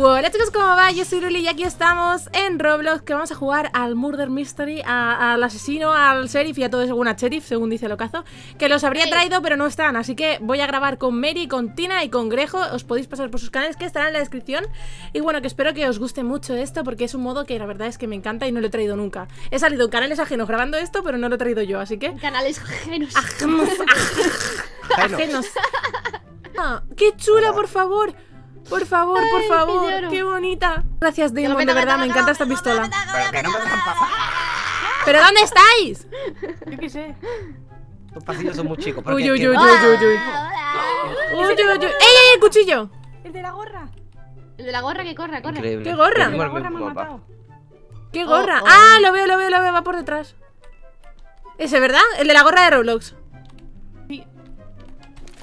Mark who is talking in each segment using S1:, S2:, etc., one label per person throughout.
S1: Hola chicos, ¿cómo va? Yo soy Luli y aquí estamos en Roblox que vamos a jugar al Murder Mystery, a- al asesino, al sheriff y a todo eso, bueno, a sheriff, según dice el ocazo, que los habría traído pero no están, así que voy a grabar con Mary, con Tina y con Grejo, os podéis pasar por sus canales que estarán en la descripción y bueno, que espero que os guste mucho esto porque es un modo que la verdad es que me encanta y no lo he traído nunca. He salido en canales ajenos grabando esto pero no lo he traído yo, así que...
S2: Canales ajenos.
S1: Ajenos, ajenos. Ah, ¡Qué chula, por favor! Por favor, por
S2: Ay,
S1: favor,
S2: qué
S1: qué bonita. Gracias, Damon, de verdad,
S2: meto,
S1: me
S2: meto,
S1: encanta esta pistola.
S2: meto, meto,
S3: Pero que no me dejan pasar.
S1: ¿Pero dónde estáis?
S4: Yo qué sé.
S3: Los pasillos son muy chicos.
S1: Uy, uy, uy, uy, uy, uy. Uy, uy, uy. ¡Ey, ey, el cuchillo!
S4: El de la gorra.
S2: El de la gorra que corre, corre.
S3: Increíble.
S1: ¿Qué gorra?
S4: El de la
S3: Muy
S4: gorra me ha
S3: guapa.
S4: matado.
S1: ¡Qué
S2: Oh,
S1: gorra!
S2: oh.
S1: ¡Ah, lo veo, lo veo, lo veo! Va por detrás. ¿Ese, verdad? El de la gorra de Roblox.
S4: Sí.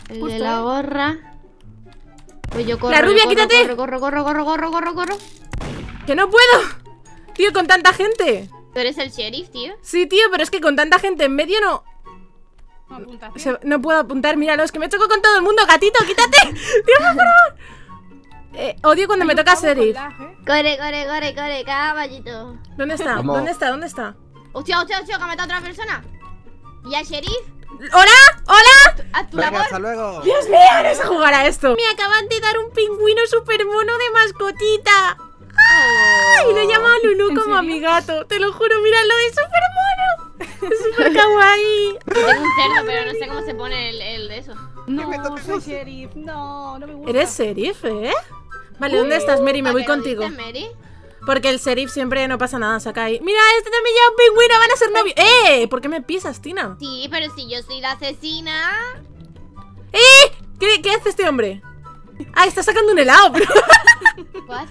S2: El
S4: Justo,
S2: de la gorra. Pues yo corro.
S1: La rubia,
S2: corro,
S1: quítate.
S2: Corro, corro, corro, corro, corro, corro.
S1: ¡Que no puedo! Tío, con tanta gente.
S2: Tú eres el sheriff, tío.
S1: Sí, tío, pero es que con tanta gente en medio no...
S4: No
S1: puedo apuntar. Míralo, es que me choco con todo el mundo. ¡Gatito, quítate! ¡Dios, por favor! Eh, odio cuando me toca sheriff.
S4: ¿eh?
S2: Corre, corre, corre, corre, caballito.
S1: ¿Dónde está? ¿Dónde está? ¿Dónde está?
S2: Hostia, hostia, hostia, que ha matado a otra persona. ¿Ya, sheriff?
S1: ¡Hola! ¡Hola!
S2: Haz tu
S3: Venga,
S2: labor.
S3: hasta luego.
S1: ¡Dios mío! ¡Eres a jugar a esto! Me acaban de dar un pingüino super mono de mascotita. ¡Ay! Lo llamo a Lulu
S4: ¿En
S1: como a mi gato. Te lo juro, míralo, es súper mono. Es súper kawaii.
S2: Tengo un cerdo, pero no sé cómo se pone el, el de eso.
S4: No, soy sheriff. No, no me gusta.
S1: Eres sheriff, ¿eh? Vale, ¿dónde estás, Mary? Me
S2: ¿Para
S1: voy contigo.
S2: Mary?
S1: Porque el sheriff siempre no pasa nada, saca ahí. Mira, este también lleva un pingüino, van a ser novios. ¡Eh! ¿Por qué me pisas, Tina?
S2: Sí, pero si yo soy la asesina.
S1: ¡Eh! ¿Qué, qué hace este hombre? Ah, está sacando un helado, pero...
S2: What?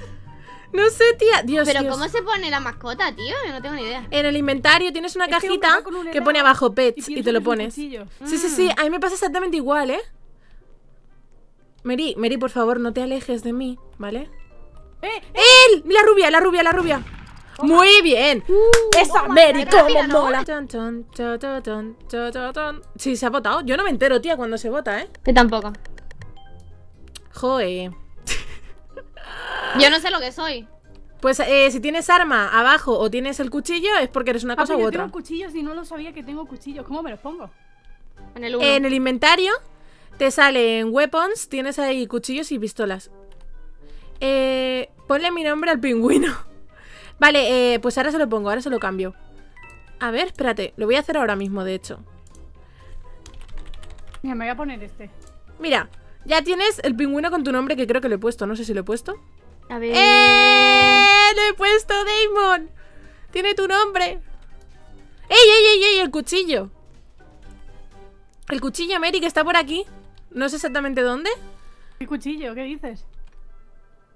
S1: No sé, tía. Dios,
S2: Pero
S1: Dios.
S2: ¿cómo se pone la mascota, tío? Yo no tengo ni idea.
S1: En el inventario tienes una
S4: Este
S1: cajita que pone abajo pets y, te lo pones. Sí, sí, sí, a mí me pasa exactamente igual, ¿eh? Mary, Mary, por favor, no te alejes de mí, ¿vale?
S4: ¡Eh!
S1: ¡Él! La rubia, la rubia, la rubia. Muy bien.
S2: Qué
S1: cómo
S2: rápida, ¿no?
S1: mola. Chon, chon, chon, chon, chon, chon, chon, chon. Sí, se ha votado. Yo no me entero, tía, cuando se vota, ¿eh?
S2: Yo tampoco.
S1: Joder.
S2: Yo no sé lo que soy.
S1: Pues eh, si tienes arma abajo o tienes el cuchillo es porque eres una
S4: Papi,
S1: cosa u
S4: yo
S1: otra.
S4: tengo cuchillos y no lo sabía que tengo cuchillos. ¿Cómo me los pongo?
S2: En el 1.
S1: En el inventario te sale en weapons, tienes ahí cuchillos y pistolas. Eh, ponle mi nombre al pingüino. Vale, eh, pues ahora se lo pongo, ahora se lo cambio. A ver, espérate, lo voy a hacer ahora mismo, de hecho.
S4: Mira, me voy a poner este.
S1: Mira, ya tienes el pingüino con tu nombre que creo que lo he puesto, no sé si lo he puesto.
S2: A ver.
S1: ¡Eh! ¡Lo he puesto, Damon! Tiene tu nombre. ¡Ey, ey, ey, ey! El cuchillo. El cuchillo, Mary, que está por aquí. No sé exactamente dónde.
S4: ¿Qué cuchillo? ¿Qué dices?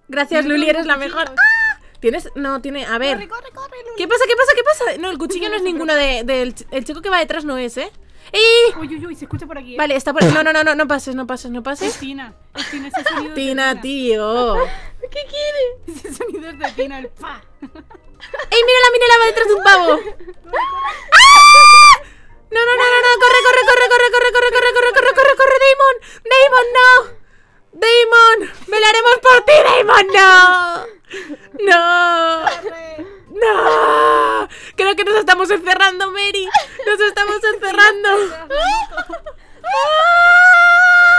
S1: Gracias, Luli, eres la mejor. ¡Ah! ¿Tienes? No, tiene. A ver.
S4: Corre, corre, corre, Luli.
S1: ¿Qué pasa? ¿Qué pasa? ¿Qué pasa? No, el cuchillo no es ninguno de, del el chico que va detrás no es, ¿eh? ¡Ey!
S4: Uy, uy, uy, se escucha por aquí. ¿eh?
S1: Vale, está por. No, no, no, no, no pases, no pases, no
S4: Es
S1: pases.
S4: Tina. Es Tina, ese sonido de
S1: Tina, tío.
S2: ¿Qué quiere?
S4: Ese sonido es de Tina, el pa.
S1: ¡Ey, mírala, mírala! Va detrás de un pavo. ¡Ah! No, no, no, no, no, corre, corre, corre, corre, corre, corre, corre, corre, corre, corre, corre, Damon. Damon, no. Damon, velaremos por ti, Damon, no. No. No. Creo que nos estamos encerrando, Mary. Nos estamos encerrando. ¡Ah!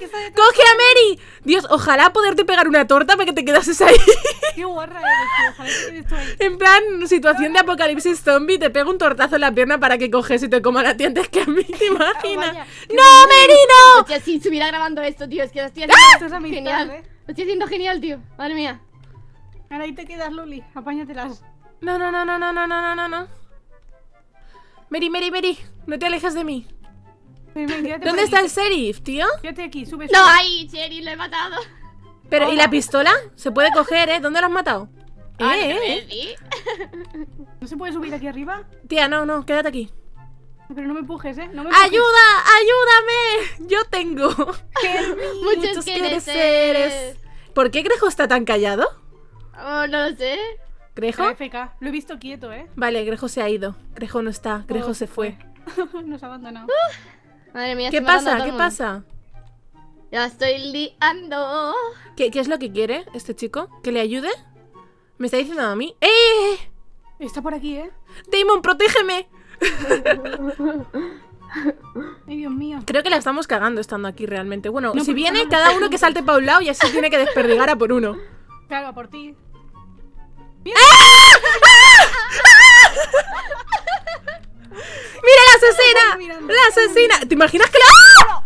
S4: Uy, que está detrás.
S1: ¡Coge a Mary! Dios, ojalá poderte pegar una torta para que te quedases ahí.
S4: Qué guarra eres, tío. Ojalá quedes tú ahí.
S1: En plan, situación de apocalipsis zombie, te pego un tortazo en la pierna para que coges y te coman a ti antes que a mí, ¿te imaginas?
S4: vaya, qué
S1: ¡No, Mary, no!
S2: Hostia, si estuviera grabando esto, tío, es que lo estoy haciendo
S4: Esto es amistad,
S2: genial.
S4: ¿eh?
S2: Lo estoy haciendo genial, tío. Madre mía.
S4: Ahora ahí te quedas, Luli. Apáñatelas.
S1: No, no, no, no, no, no, no, no, no. Mary, Mary, Mary, no te alejes de mí.
S4: Quédate
S1: ¿Dónde está el sheriff, tío?
S4: Quédate aquí, sube.
S2: No,
S4: sube.
S2: ahí, Cherry, lo he matado.
S1: Pero, ¿y la pistola? Se puede coger, ¿eh? ¿Dónde lo has matado?
S2: Ah,
S1: Eh,
S2: ¿no
S1: eh.
S4: ¿No se puede subir aquí arriba?
S1: Tía, no, no, quédate aquí.
S4: Pero no me empujes, ¿eh? No me empujes.
S1: ¡Ayuda! ¡Ayúdame! Yo tengo.
S2: Muchos
S1: Muchos
S2: ser.
S1: ¿Por qué Grejo está tan callado?
S2: Oh, no lo sé.
S1: ¿Grejo?
S4: KFK. Lo he visto quieto, ¿eh?
S1: Vale, Grejo se ha ido. Grejo no está. Grejo
S4: Oh,
S1: se fue.
S4: Nos ha abandonado.
S2: Madre mía,
S1: ¿Qué pasa? ¿Qué
S2: mundo.
S1: pasa?
S2: Ya estoy liando.
S1: ¿Qué, qué es lo que quiere este chico? ¿Que le ayude? ¿Me está diciendo a mí? ¡Eh!
S4: Está por aquí, ¿eh?
S1: Damon, protégeme.
S4: Ay, Dios mío.
S1: Creo que la estamos cagando estando aquí realmente. Bueno,
S4: No,
S1: si viene, cada uno que salte para un lado y así tiene que desperdigar a por uno.
S4: Claro, por ti.
S1: ¡Mira la asesina! ¡La asesina! ¿Te imaginas que la.? ¡Ah!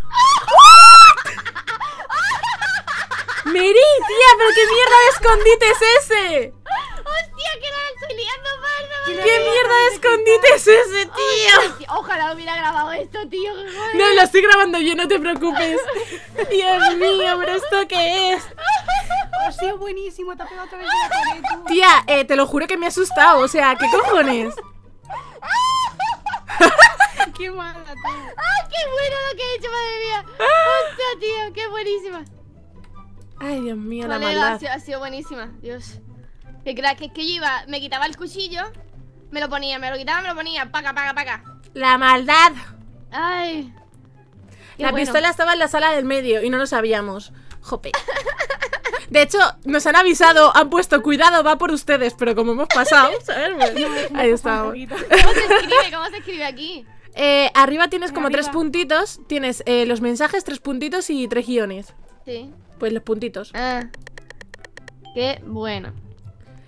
S1: ¡Miri, tía! ¿Pero qué mierda de escondite es ese?
S2: ¡Hostia, que la estoy liando, parda!
S1: ¿Qué mierda de escondite es ese, tío?
S2: Ojalá hubiera grabado esto, tío.
S1: No, lo estoy grabando yo, no te preocupes. Dios mío, ¿pero esto qué es?
S4: Ha sido buenísimo, te ha pegado otra vez de la pared.
S1: Tía, eh, te lo juro que me ha asustado. O sea, ¿qué cojones?
S4: Qué mala, tú.
S2: ¡Ah, qué bueno lo que he hecho, madre mía! ¡Hostia, tío! ¡Qué buenísima!
S1: Ay, Dios mío, la
S2: Vale, ha
S1: maldad.
S2: sido, ha sido buenísima, Dios. Que crack, que es que yo iba, me quitaba el cuchillo, me lo ponía, me lo quitaba, me lo ponía, paca, paca, paca.
S1: La maldad.
S2: Ay. Qué
S1: La
S2: bueno.
S1: pistola estaba en la sala del medio y no lo sabíamos. Jope. De hecho, nos han avisado, han puesto cuidado, va por ustedes, pero como hemos pasado, ¿sabes? Ahí estamos.
S2: ¿Cómo se escribe? ¿Cómo se escribe aquí?
S1: Eh, arriba tienes como
S4: Arriba.
S1: tres puntitos, tienes eh, los mensajes, tres puntitos y tres guiones.
S2: Sí.
S1: Pues los puntitos.
S2: Ah. Qué bueno.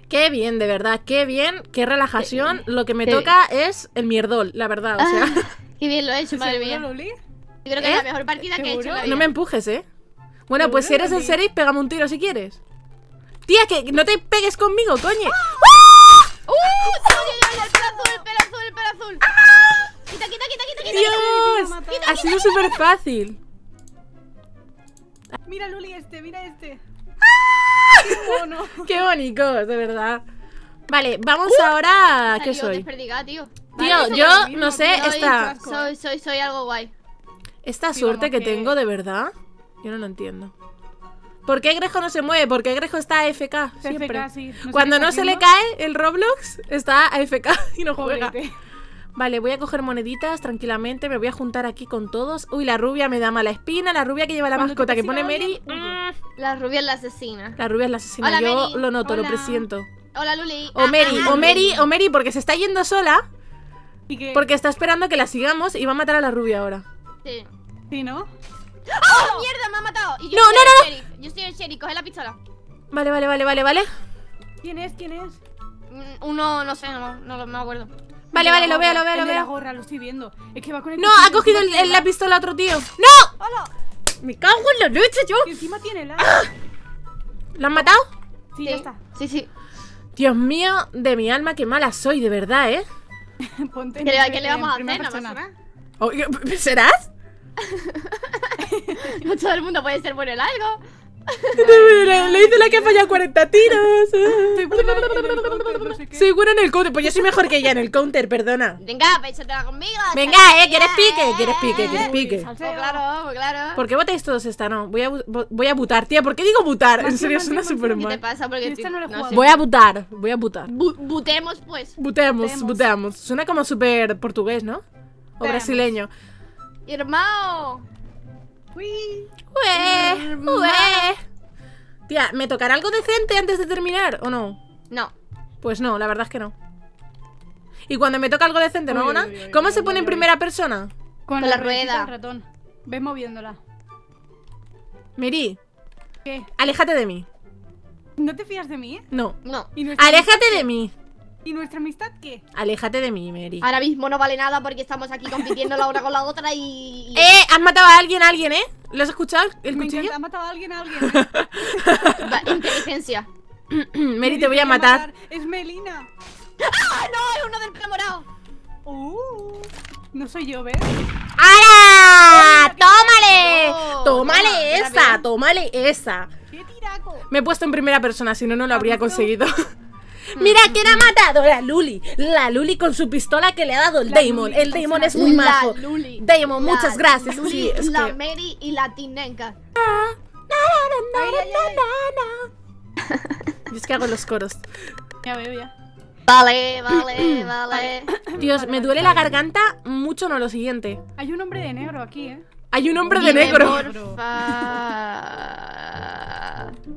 S1: Qué bien, de verdad, qué bien, qué relajación. Lo que me
S2: qué
S1: toca es el mierdol, la verdad, o sea.
S2: Ah, qué bien lo he hecho, madre mía. Yo creo que
S1: ¿Eh?
S2: es la mejor partida que he hecho en.
S1: No me empujes, ¿eh? Bueno, pues si eres el
S4: Loli.
S1: sheriff, pégame un tiro si quieres. Tía, que no te pegues conmigo, coño.
S2: ¡Uh! ¡Tío, tío, tío, el pelo azul, el pelo azul, el pelo azul! ¡Quita, quita, quita, quita, quita!
S1: Dios,
S4: quita,
S1: ha sido súper fácil.
S4: Mira, Luli, este, mira este.
S1: ¡Ah!
S4: Qué mono.
S1: Qué bonitos, de verdad. Vale, vamos ahora. ¿Qué
S2: Salió
S1: soy?
S2: desperdigada, tío.
S1: Tío,
S2: Vale,
S1: yo
S4: mismo,
S1: no sé,
S4: tío.
S2: soy,
S1: esta,
S2: soy, soy, soy algo guay.
S1: esta
S4: Sí,
S1: suerte que tengo, de verdad. Yo no lo entiendo. ¿Por qué Grejo no se mueve? Porque Grejo está AFK siempre.
S4: AFK, sí. No
S1: Cuando
S4: qué
S1: no se le cae el Roblox, está AFK y no juega. Vale, voy a coger moneditas tranquilamente, me voy a juntar aquí con todos. Uy, la rubia me da mala espina, la rubia que lleva la
S4: Cuando
S1: mascota que pone Mary.
S4: alguien,
S1: mm,
S2: La rubia es la asesina.
S1: La rubia es la asesina,
S2: Hola,
S1: yo
S2: Mary.
S1: lo noto, lo presiento.
S2: Hola, Luli.
S1: O
S2: Ah,
S1: Mary,
S2: ah,
S1: o Mary, o Mary, porque se está yendo sola,
S4: ¿Y qué?
S1: porque está esperando que la sigamos y va a matar a la rubia ahora.
S2: Sí.
S4: Sí, ¿no?
S2: ¡Oh, mierda! Me ha matado. Y yo
S1: No,
S2: soy
S1: no,
S2: el
S1: no,
S2: sheriff. Yo soy el sheriff. Coge la pistola.
S1: Vale, vale, vale, vale, vale.
S4: ¿Quién es? ¿Quién es?
S2: Mm, Uno, no sé, no, no, no me acuerdo.
S1: Vale, vale, lo veo, lo veo, lo
S4: de la
S1: veo.
S4: gorra, lo estoy viendo. Es que va con el
S1: No, ha cogido el-
S4: encima
S1: el- la pistola a otro tío. ¡No!
S4: ¡Hola!
S1: Me cago en la leche yo.
S4: Y encima tiene la.
S1: ¿La han matado?
S4: Sí, ya está.
S2: Sí, sí.
S1: Dios mío, de mi alma, qué mala soy, de verdad, ¿eh?
S4: Ponte
S2: ¿Qué,
S4: en
S2: le-
S4: el-
S2: qué le vamos a hacer?
S4: primera
S2: No pasa
S4: persona.
S2: nada.
S1: ¿Serás?
S2: No todo el mundo puede ser bueno en algo.
S1: Le, hice la que falla 40 tiros.
S4: Estoy buena en el counter, no sé qué.
S1: Soy buena en el counter. Pues yo soy mejor que ella en el counter, perdona.
S2: Venga, péchatela conmigo.
S1: Venga,
S2: chaval,
S1: eh, ¿quieres pique?
S2: eh,
S1: ¿Quieres pique?
S2: eh,
S1: ¿Quieres
S2: eh.
S1: pique?
S2: Pues claro, pues claro.
S1: ¿Por qué votáis todos esta? No, voy a, bu- voy a butar, tía. ¿Por qué digo butar? En serio, suena súper
S4: mansión.
S2: ¿Qué te
S1: mal.
S2: pasa? Porque
S4: no.
S1: Voy a butar, voy a butar.
S2: Bu- butemos, pues.
S1: Butemos,
S4: Butemos.
S1: Suena como súper portugués, ¿no? O brasileño.
S2: Hermano.
S4: Uy.
S1: Ue, ue. Tía, ¿me tocará algo decente antes de terminar o no?
S2: No.
S1: Pues no, la verdad es que no. Y cuando me toca algo decente, ¿no
S4: Uy,
S1: ¿Cómo
S4: uy,
S1: se
S4: uy,
S1: pone en
S4: uy.
S1: primera persona?
S4: Con,
S2: Con la rueda.
S4: ratón. Ves moviéndola.
S1: Miri,
S4: ¿Qué?
S1: aléjate de mí.
S4: ¿No te fías de mí?
S1: No.
S2: No.
S4: ¿Y nuestra
S1: Aléjate de mí.
S4: ¿Y nuestra amistad qué?
S1: Aléjate de mí, Mary.
S2: Ahora mismo no vale nada porque estamos aquí compitiendo la una con la otra y. y-
S1: ¡Eh! ¿Has matado a alguien, a alguien, eh? ¿Lo has escuchado? ¿El
S4: Me
S1: cuchillo?
S4: encanta, ha matado a alguien, a alguien. ¿eh?
S2: Va, Inteligencia.
S1: Mary, te voy a matar.
S4: Es Melina.
S2: ¡Ah, no! ¡Es uno del pelo morado!
S4: Uh, no soy yo, ¿ves?
S1: ¡Hala! ¡Tómale!
S2: No,
S1: ¡Tómale
S2: toma,
S1: esa! ¡Tómale esa!
S4: ¡Qué tiraco!
S1: Me he puesto en primera persona, si no, no lo habría
S4: ¿Has
S1: conseguido. Mira quién ha matado, la Luli. La Luli con su pistola que le ha dado el
S4: La
S1: Damon.
S4: Luli
S1: El Damon es muy
S2: La
S1: majo.
S2: Luli.
S1: Damon,
S2: La
S1: muchas gracias.
S2: Luli,
S1: Sí, es
S2: la
S1: que-
S2: Mary y la Tinenka.
S1: Yo es que hago los coros.
S4: Ya veo, ya.
S2: Vale, vale, vale.
S1: Dios, me duele la garganta mucho, no lo siguiente.
S4: Hay un hombre de negro aquí, ¿eh?
S1: Hay un hombre de negro.
S2: porfa.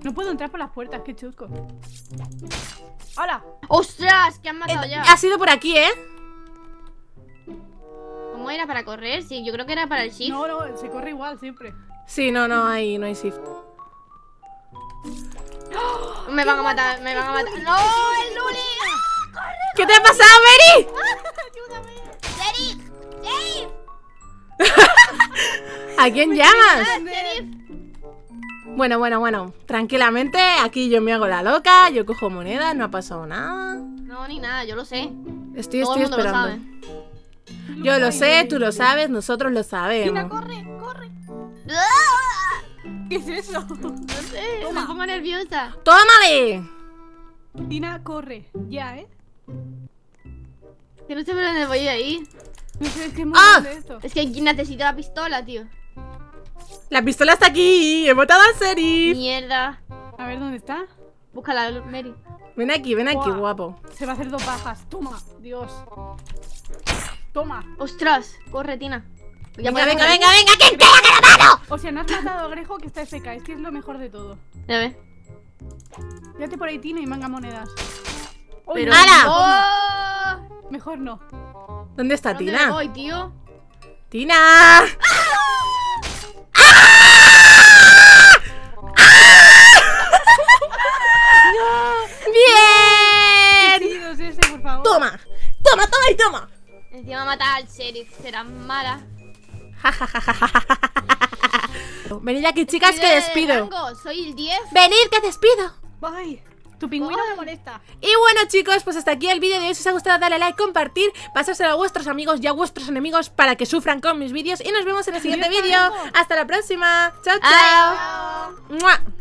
S4: No puedo entrar por las puertas, qué chusco. ¡Hala!
S2: ¡Ostras! Que han matado ya.
S1: Ha sido por aquí, ¿eh?
S2: ¿Cómo era para correr? Sí, yo creo que era para el shift.
S4: No, no, se corre igual siempre.
S1: Sí, no, no hay, no hay shift.
S2: Me van a matar, me van a matar. ¡No! ¡El Luli!
S1: ¿Qué te ha pasado, Mary?
S2: ¡Sheriff! ¡Sheriff!
S1: ¿A quién llamas?
S2: ¡Ah, ¡Sheriff!
S1: Bueno, bueno, bueno. Tranquilamente, aquí yo me hago la loca, yo cojo monedas, no ha pasado nada.
S2: No, ni nada, yo lo sé.
S1: Estoy,
S2: Todo el
S1: estoy
S2: lo
S1: esperando.
S2: sabe.
S1: Yo lo sé, tú lo sabes, nosotros lo
S4: Tina,
S1: sabemos.
S4: corre, corre.
S2: ¡Ah!
S4: ¿Qué es eso?
S2: No sé,
S4: Toma.
S2: me pongo nerviosa.
S1: ¡Tómale!
S4: Tina, corre. Ya, ¿eh?
S2: Que no sé por dónde voy a ir.
S4: No sé, es que es muy
S1: ¡Ah!
S4: esto.
S2: Es que necesito la pistola, tío.
S1: La pistola está aquí, he matado al sheriff.
S2: Mierda.
S4: A ver, ¿dónde está?
S2: Búscala, Mary.
S1: Ven aquí, ven aquí,
S4: Buah.
S1: guapo.
S4: Se va a hacer dos bajas. Toma, Dios. Toma.
S2: Ostras, corre, Tina. Ya
S1: Venga, venga, venga, venga, que entera que la mano.
S4: O sea, no has matado a Grejo que está FK. Es que es lo mejor de todo.
S2: Ya ves.
S4: Quédate por ahí, Tina, y manga monedas.
S2: Pero.
S4: no,
S1: ¡Hala!
S2: ¡Oh!
S4: Mejor no.
S1: ¿Dónde está
S2: ¿Dónde me
S1: Tina?
S2: voy, tío?
S1: ¡Tina! ¡Bien!
S2: Sheriff. Será mala.
S1: Venid aquí, chicas, que despido.
S2: Soy el 10.
S1: Venid, que despido.
S4: Bye. Tu pingüino me molesta.
S1: Y bueno chicos, pues hasta aquí el vídeo de hoy. Si os ha gustado dale like, compartir, pasárselo a vuestros amigos y a vuestros enemigos para que sufran con mis vídeos. Y nos vemos en el siguiente vídeo. Hasta la próxima. Chao, chao.